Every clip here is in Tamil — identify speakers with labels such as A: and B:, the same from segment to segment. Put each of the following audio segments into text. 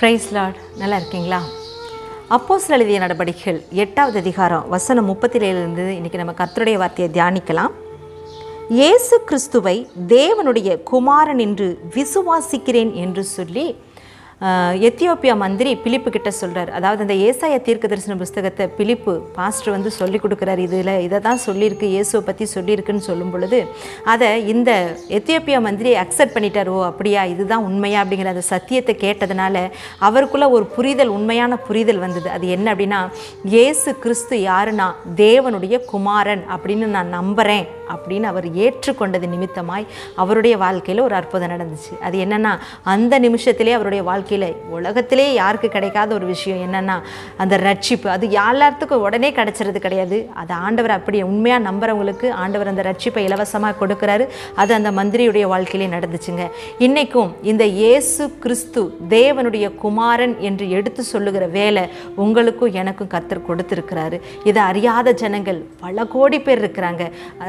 A: பிரைஸ் லார்ட் நல்லா இருக்கீங்களா அப்போஸ்தலர் எழுதிய நடவடிக்கைகள் எட்டாவது அதிகாரம் வசனம் முப்பத்திலேருந்து இன்றைக்கி நம்ம கர்த்தருடைய வார்த்தையை தியானிக்கலாம். இயேசு கிறிஸ்துவை தேவனுடைய குமாரன் என்று விசுவாசிக்கிறேன் என்று சொல்லி எத்தியோப்பியா மந்திரி பிலிப்பு கிட்ட சொல்கிறார் அதாவது அந்த ஏசாய தீர்க்க தரிசன புஸ்தகத்தை பிலிப்பு பாஸ்டர் வந்து சொல்லி கொடுக்குறாரு. இதில் இதை தான் சொல்லியிருக்கு இயேசுவை பற்றி சொல்லியிருக்குன்னு சொல்லும் பொழுது அதை இந்த எத்தியோப்பியா மந்திரி அக்செப்ட் பண்ணிட்டார். ஓ அப்படியா? இதுதான் உண்மையா? அப்படிங்கிற அந்த சத்தியத்தை கேட்டதுனால அவருக்குள்ள ஒரு புரிதல் உண்மையான புரிதல் வந்தது. அது என்ன அப்படின்னா இயேசு கிறிஸ்து யாருன்னா தேவனுடைய குமாரன் அப்படின்னு நான் நம்புகிறேன் அப்படின்னு அவர் ஏற்றுக்கொண்டது நிமித்தமாய் அவருடைய வாழ்க்கையில் ஒரு அற்புதம் நடந்துச்சு. அது என்னென்னா அந்த நிமிஷத்திலே அவருடைய வாழ்க்கை வாழ்க்கையில் உலகத்திலே யாருக்கு கிடைக்காத ஒரு விஷயம் என்னன்னா அந்த ரட்சிப்பு. அது எல்லாத்துக்கும் உடனே கிடைச்சிறது கிடையாது. அது ஆண்டவர் அப்படி உண்மையாக நம்புறவங்களுக்கு ஆண்டவர் அந்த ரட்சிப்பை இலவசமாக கொடுக்குறாரு. அது அந்த மந்திரியுடைய வாழ்க்கையிலே நடந்துச்சுங்க. இன்னைக்கும் இந்த இயேசு கிறிஸ்து தேவனுடைய குமாரன் என்று எடுத்து சொல்லுகிற வேலை உங்களுக்கும் எனக்கும் கத்தர் கொடுத்துருக்கிறாரு. இதை அறியாத ஜனங்கள் பல கோடி பேர் இருக்கிறாங்க.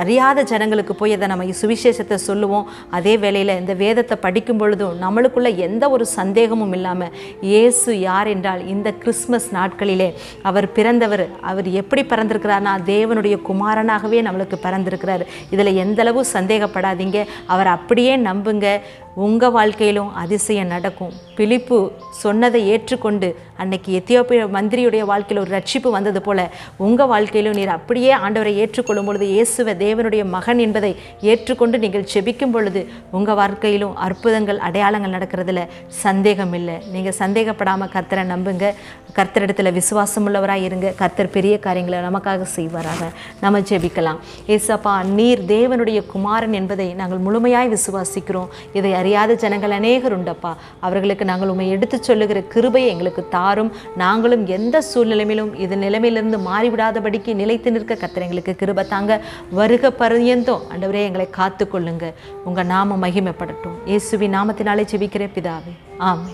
A: அறியாத ஜனங்களுக்கு போய் அதை நம்ம சுவிசேஷத்தை சொல்லுவோம். அதே வேளையில் இந்த வேதத்தை படிக்கும் பொழுதும் நம்மளுக்குள்ள எந்த ஒரு சந்தேகமும் இல்லாமல் இயேசு யார் என்றால் இந்த கிறிஸ்மஸ் நாட்களிலே அவர் பிறந்தவர். அவர் எப்படி பிறந்திருக்கிறார்னா தேவனுடைய குமாரனாகவே நம்மளுக்கு பிறந்திருக்கிறார். இதில் எந்தளவு சந்தேகப்படாதீங்க. அவர் அப்படியே நம்புங்க. உங்கள் வாழ்க்கையிலும் அதிசயம் நடக்கும். பிலிப்பு சொன்னதை ஏற்றுக்கொண்டு அன்னைக்கு எத்தியோப்பிய மந்திரியுடைய வாழ்க்கையில் ஒரு ரட்சிப்பு வந்தது போல உங்கள் வாழ்க்கையிலும் நீர் அப்படியே ஆண்டவரை ஏற்றுக்கொள்ளும் பொழுது இயேசுவ தேவனுடைய மகன் என்பதை ஏற்றுக்கொண்டு நீங்கள் செபிக்கும் பொழுது உங்கள் வாழ்க்கையிலும் அற்புதங்கள் அடையாளங்கள் நடக்கிறதுல சந்தேகம் இல்லை. நீங்கள் சந்தேகப்படாமல் கர்த்தரை நம்புங்க. கர்த்தரிடத்தில் விசுவாசம் உள்ளவராக இருங்க. கர்த்தர் பெரிய காரியங்களை நமக்காக செய்வாராக. நம்ம ஜெபிக்கலாம். ஏசப்பா நீர் தேவனுடைய குமாரன் என்பதை நாங்கள் முழுமையாய் விசுவாசிக்கிறோம். இதை அறியாத ஜனங்கள் அநேகர் உண்டப்பா. அவர்களுக்கு நாங்கள் உண்மை எடுத்துச் சொல்லுகிற கிருபையை எங்களுக்கு தாரும். நாங்களும் எந்த சூழ்நிலையிலும் இது நிலைமையிலிருந்து மாறிவிடாதபடிக்கு நிலைத்து நிற்க கத்திர எங்களுக்கு கிருபை தாங்க. வருக பரியந்தம். அண்டவரே எங்களை காத்துக்கொள்ளுங்க. உங்கள் நாம மகிமைப்படட்டும். இயேசுவி நாமத்தினாலே ஜெபிக்கிற பிதாவே. ஆமே